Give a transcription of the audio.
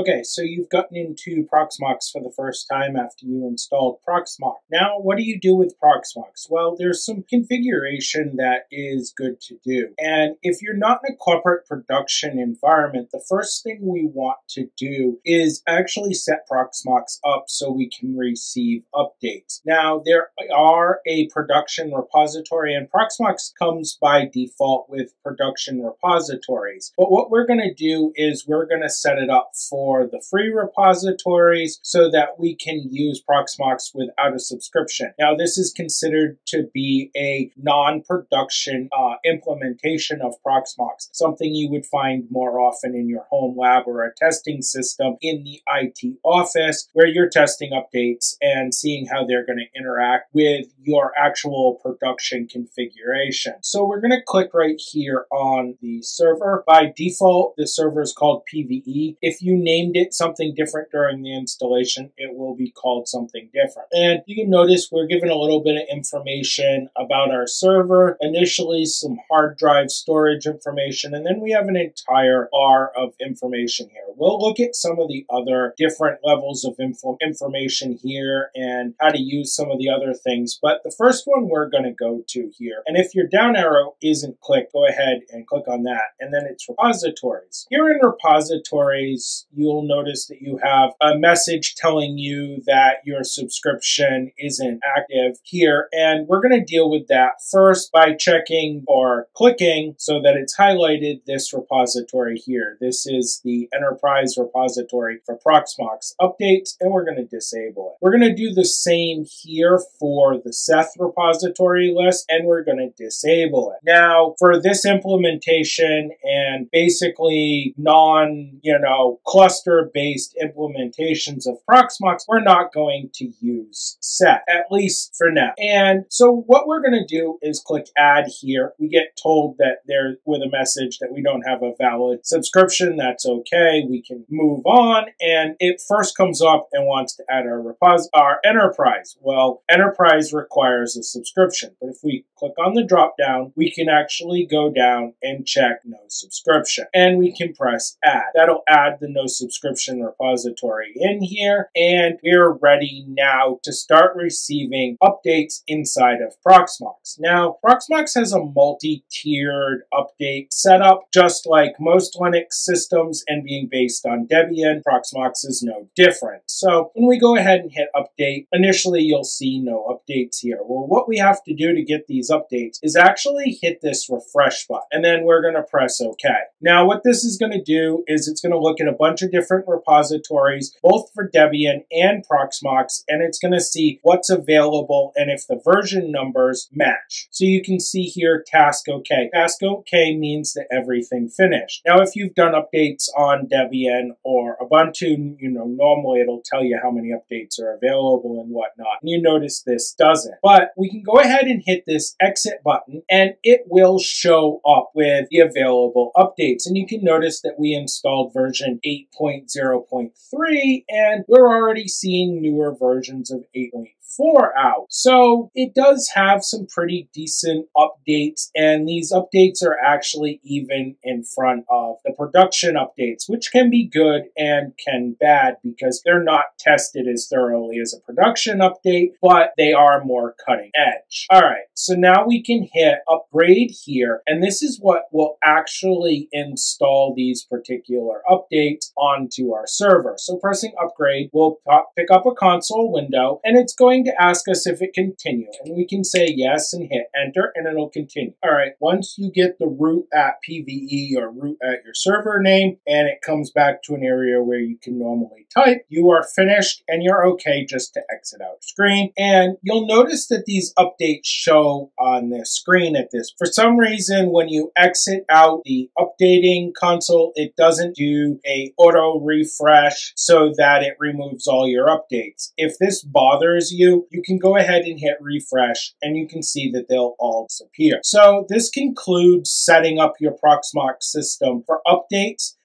Okay, so you've gotten into Proxmox for the first time after you installed Proxmox. Now, what do you do with Proxmox? Well, there's some configuration that is good to do. And if you're not in a corporate production environment, the first thing we want to do is actually set Proxmox up so we can receive updates. Now, there are a production repository, and Proxmox comes by default with production repositories. But what we're going to do is we're going to set it up for the free repositories so that we can use Proxmox without a subscription. Now, this is considered to be a non-production uh, implementation of Proxmox, something you would find more often in your home lab or a testing system in the IT office where you're testing updates and seeing how they're going to interact with your actual production configuration. So we're going to click right here on the server. By default, the server is called PVE. If you named it something different during the installation, it will be called something different. And you can notice we're given a little bit of information about our server, initially some hard drive storage information, and then we have an entire R of information here. We'll look at some of the other different levels of info information here and how to use some of the other things. But the first one we're going to go to here, and if your down arrow isn't clicked, go ahead and click on that. And then it's repositories. Here in repositories, you'll notice that you have a message telling you that your subscription isn't active here. And we're going to deal with that first by checking or clicking so that it's highlighted this repository here. This is the enterprise repository for Proxmox updates, and we're going to disable it. We're going to do the same here for the Ceph repository list, and we're going to disable it. Now, for this implementation and basically non, you know, cluster based implementations of Proxmox, we're not going to use Ceph, at least for now. And so what we're going to do is click add here. We get told that there with a message that we don't have a valid subscription. That's okay. We can move on. And it first comes up and wants to add our our enterprise. Well, enterprise requires a subscription. But if we click on the drop down, we can actually go down and check no subscription. And we can press add. That'll add the no subscription repository in here. And we're ready now to start receiving updates inside of Proxmox. Now, Proxmox has a multi-tiered update setup, just like most Linux systems and being based on Debian, Proxmox is no different. So when we go ahead and hit update, initially you'll see no updates here. Well, what we have to do to get these updates is actually hit this refresh button, and then we're going to press OK. Now, what this is going to do is it's going to look at a bunch of different repositories, both for Debian and Proxmox, and it's going to see what's available and if the version numbers match. So you can see here task OK. Task OK means that everything finished. Now, if you've done updates on Debian or Ubuntu, you know, normally it'll tell you how many updates are available and whatnot. And you notice this doesn't. But we can go ahead and hit this exit button and it will show up with the available updates. And you can notice that we installed version 8.0.3 and we're already seeing newer versions of 8.4 out. So it does have some pretty decent updates, and these updates are actually even in front of the production updates, which can be good and can bad because they're not tested as thoroughly as a production update, but they are more cutting edge. All right, so now we can hit upgrade here, and this is what will actually install these particular updates onto our server. So pressing upgrade will pick up a console window, and it's going to ask us if it continue. And we can say yes and hit enter and it'll continue. All right, once you get the root at PVE or root at your server name and it comes back to an area where you can normally type, you are finished and you're okay just to exit out screen. And you'll notice that these updates show on the screen at this. For some reason, when you exit out the updating console, it doesn't do a auto refresh so that it removes all your updates. If this bothers you, you can go ahead and hit refresh and you can see that they'll all disappear. So this concludes setting up your Proxmox system for updates